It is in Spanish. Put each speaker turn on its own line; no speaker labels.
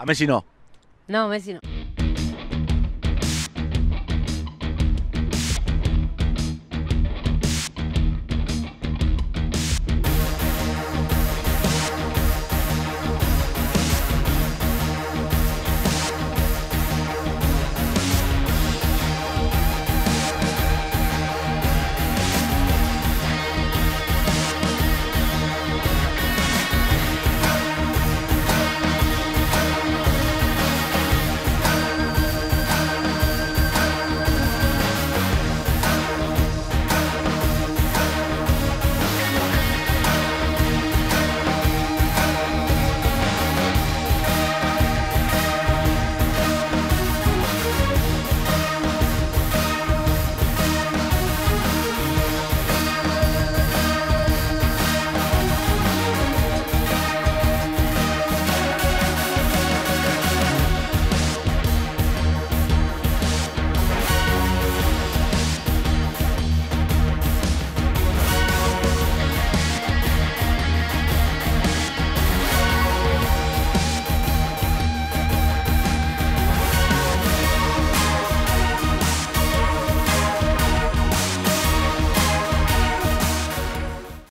A Messi no.
No, Messi no.